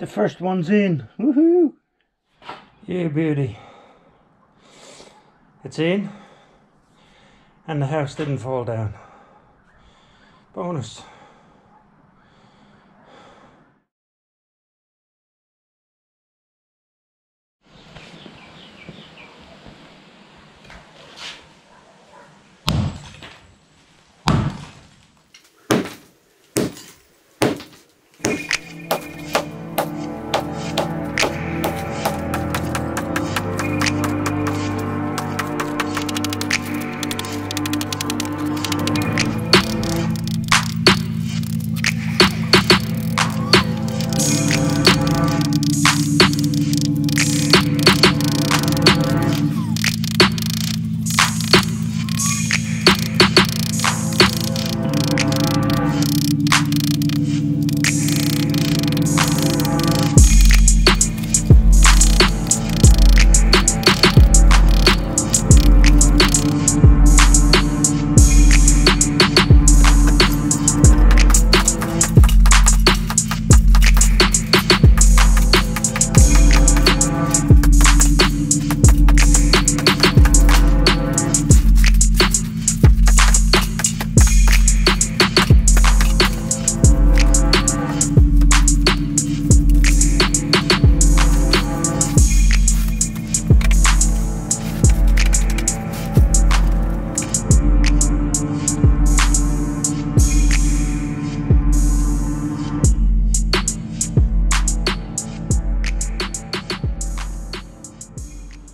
The first one's in. Woohoo! Yeah, beauty. It's in. And the house didn't fall down. Bonus.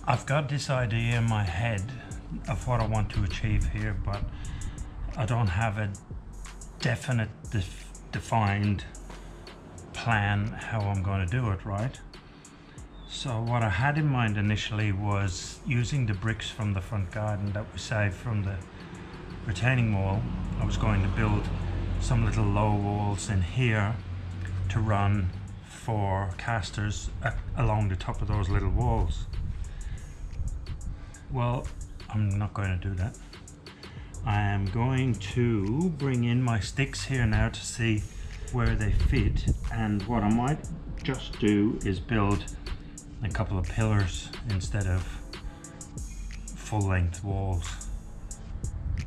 I've got this idea in my head of what I want to achieve here, but I don't have a definite, def- defined plan how I'm going to do it, right? So, what I had in mind initially was using the bricks from the front garden that we saved from the retaining wall. I was going to build some little low walls in here to run for casters uh, along the top of those little walls. Well, I'm not going to do that. I am going to bring in my sticks here now to see where they fit and what I might just do is build a couple of pillars instead of full length walls.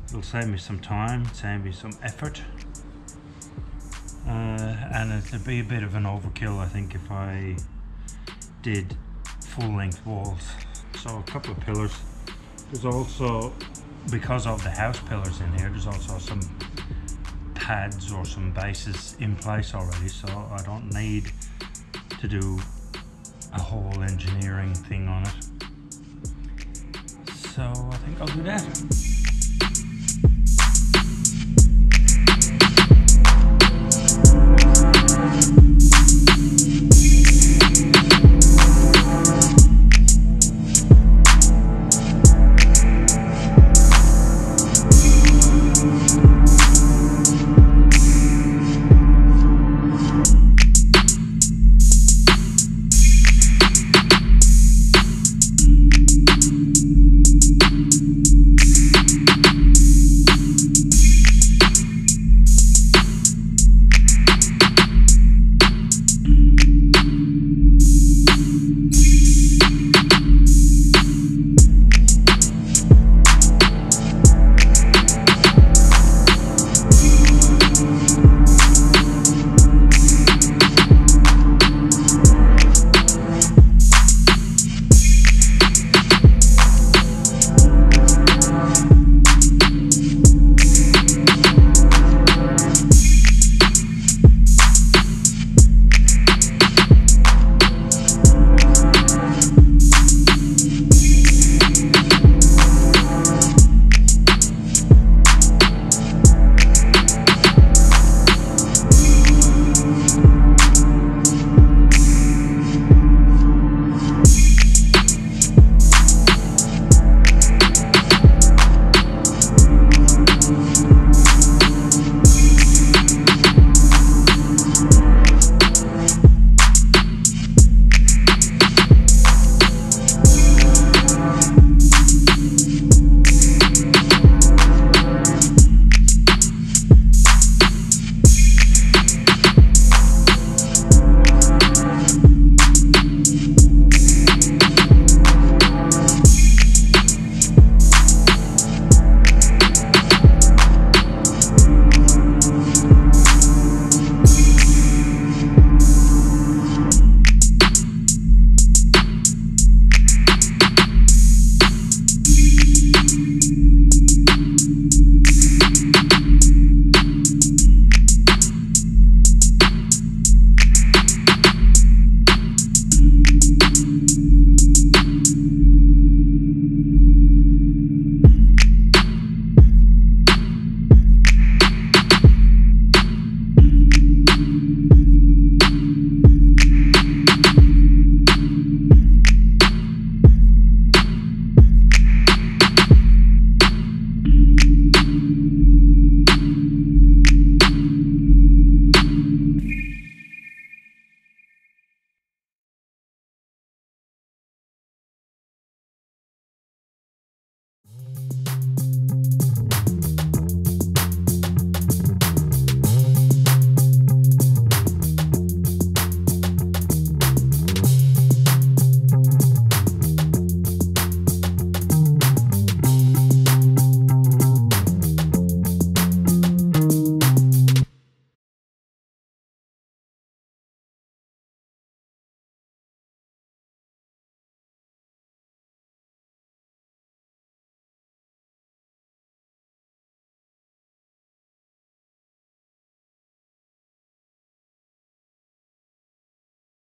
It'll save me some time, save me some effort uh, and it'd be a bit of an overkill I think if I did full length walls. So a couple of pillars. There's also, because of the house pillars in here, there's also some pads or some bases in place already, so I don't need to do a whole engineering thing on it. So I think I'll do that.